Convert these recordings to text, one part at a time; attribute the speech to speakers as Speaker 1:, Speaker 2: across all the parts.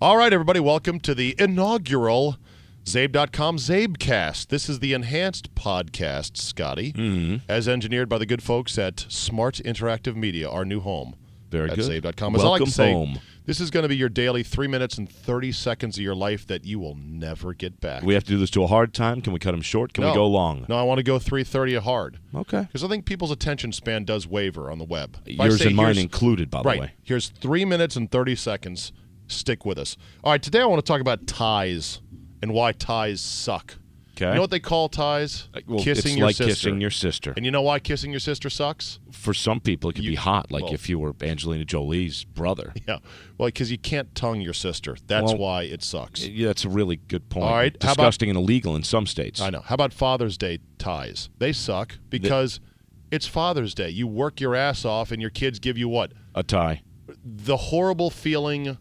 Speaker 1: All right, everybody, welcome to the inaugural Czabe.com Czabecast. This is the enhanced podcast, Scotty,
Speaker 2: Mm-hmm.
Speaker 1: as engineered by the good folks at Smart Interactive Media, our new home.
Speaker 2: Very
Speaker 1: at
Speaker 2: good.
Speaker 1: Czabe.com. As I like
Speaker 2: Welcome
Speaker 1: to say,
Speaker 2: home.
Speaker 1: this is going to be your daily three minutes and 30 seconds of your life that you will never get back.
Speaker 2: We have to do this to a hard time. Can we cut them short? Can
Speaker 1: no.
Speaker 2: we go long?
Speaker 1: No, I want to go 330 hard.
Speaker 2: Okay.
Speaker 1: Because I think people's attention span does waver on the web. If
Speaker 2: Yours and mine included, by the
Speaker 1: right.
Speaker 2: way.
Speaker 1: Here's three minutes and 30 seconds. Stick with us. All right, today I want to talk about ties and why ties suck.
Speaker 2: Okay.
Speaker 1: You know what they call ties?
Speaker 2: Uh, Well,
Speaker 1: kissing
Speaker 2: it's
Speaker 1: your
Speaker 2: like
Speaker 1: sister.
Speaker 2: kissing your sister.
Speaker 1: And you know why kissing your sister sucks?
Speaker 2: For some people, it could
Speaker 1: You-
Speaker 2: be hot, like
Speaker 1: well-
Speaker 2: if you were Angelina Jolie's brother.
Speaker 1: Yeah. Well, because you can't tongue your sister. That's
Speaker 2: Well,
Speaker 1: why it sucks.
Speaker 2: Yeah, that's a really good point.
Speaker 1: All right, how about-
Speaker 2: Disgusting and illegal in some states.
Speaker 1: I know. How about Father's Day ties? They suck because it's Father's Day. You work your ass off, and your kids give you what?
Speaker 2: A tie.
Speaker 1: The horrible feeling,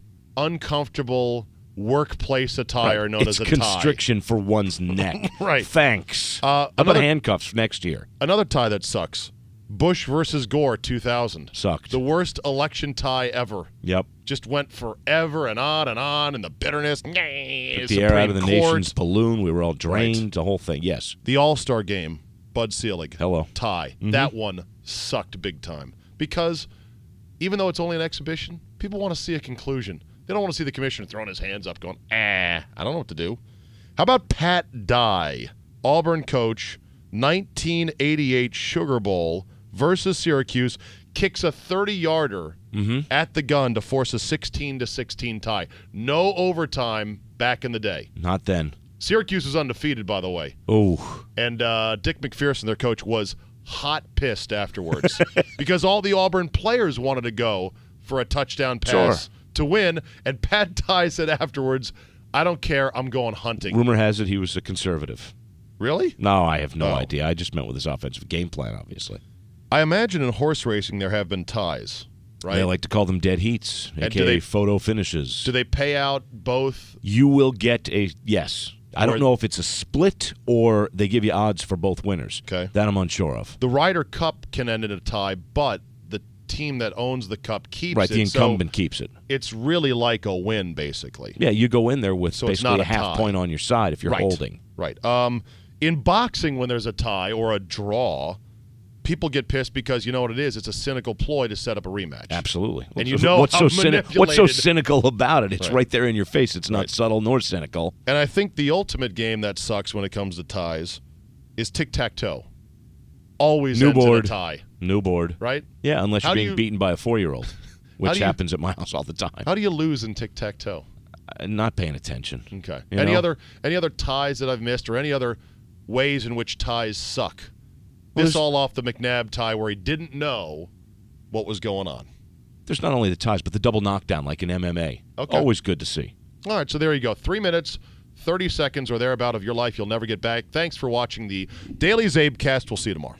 Speaker 1: uncomfortable workplace attire known
Speaker 2: it's
Speaker 1: as a tie.
Speaker 2: constriction for one's neck.
Speaker 1: Right.
Speaker 2: Thanks.
Speaker 1: Uh,
Speaker 2: How about handcuffs next year?
Speaker 1: Another tie that sucks. Bush versus Gore 2000.
Speaker 2: Sucked.
Speaker 1: The worst election tie ever.
Speaker 2: Yep.
Speaker 1: Just went forever and on and on, and the bitterness.
Speaker 2: Took the air out of the nation's balloon. We were all drained. The whole thing. Yes.
Speaker 1: The All Star game, Bud Selig.
Speaker 2: Hello.
Speaker 1: Tie. That one sucked big time. Because even though it's only an exhibition, people want to see a conclusion. They don't want to see the commissioner throwing his hands up going, ah, I don't know what to do. How about Pat Dye, Auburn coach, 1988 Sugar Bowl versus Syracuse, kicks a 30 yarder at the gun to force a 16 to 16 tie. No overtime back in the day.
Speaker 2: Not then.
Speaker 1: Syracuse was undefeated, by the way.
Speaker 2: Oh.
Speaker 1: And uh, Dick MacPherson, their coach, was hot pissed afterwards because all the Auburn players wanted to go for a touchdown pass
Speaker 2: Sure.
Speaker 1: To win. And Pat Dye said afterwards, I don't care. I'm going hunting.
Speaker 2: Rumor has it he was a conservative.
Speaker 1: Really?
Speaker 2: No, I have no
Speaker 1: Oh.
Speaker 2: idea. I just meant with his offensive game plan, obviously.
Speaker 1: I imagine in horse racing there have been ties, right?
Speaker 2: They like to call them dead heats,
Speaker 1: And
Speaker 2: aka
Speaker 1: they-
Speaker 2: photo finishes.
Speaker 1: Do they pay out both?
Speaker 2: you will get a yes. I don't know if it's a split or they give you odds for both winners.
Speaker 1: Okay.
Speaker 2: That I'm unsure of.
Speaker 1: The Ryder Cup can end in a tie, but team that owns the cup keeps
Speaker 2: Right,
Speaker 1: it.
Speaker 2: Right, the
Speaker 1: so
Speaker 2: incumbent keeps it.
Speaker 1: it's really like a win, basically.
Speaker 2: Yeah, you go in there with
Speaker 1: So
Speaker 2: basically
Speaker 1: not
Speaker 2: a
Speaker 1: a
Speaker 2: half point on your side if you're
Speaker 1: right.
Speaker 2: holding.
Speaker 1: Right. Um, in boxing, when there's a tie or a draw, people get pissed because you know what it is. It's a cynical ploy to set up a rematch.
Speaker 2: Absolutely.
Speaker 1: And
Speaker 2: What's-
Speaker 1: you know
Speaker 2: what's so cyni- what's so cynical about it? It's
Speaker 1: Right.
Speaker 2: right, there in your face. It's not
Speaker 1: Right.
Speaker 2: subtle nor cynical.
Speaker 1: And I think the ultimate game that sucks when it comes to ties is tic tac toe. Always
Speaker 2: New
Speaker 1: ends in a
Speaker 2: board.
Speaker 1: tie,
Speaker 2: New board.
Speaker 1: right?
Speaker 2: Yeah, unless
Speaker 1: How
Speaker 2: you're being
Speaker 1: you-
Speaker 2: beaten by a four year old, which
Speaker 1: you-
Speaker 2: happens at my house all the time.
Speaker 1: How do you lose in tic tac toe?
Speaker 2: Uh, not paying attention.
Speaker 1: Okay.
Speaker 2: You
Speaker 1: any
Speaker 2: know?
Speaker 1: other any other ties that I've missed, or any other ways in which ties suck?
Speaker 2: Well,
Speaker 1: this all off the McNabb tie where he didn't know what was going on.
Speaker 2: There's not only the ties, but the double knockdown, like in MMA.
Speaker 1: Okay.
Speaker 2: Always good to see.
Speaker 1: All right, so there you go. Three minutes, 30 seconds or thereabout of your life you'll never get back. Thanks for watching the Daily Czabecast. We'll see you tomorrow.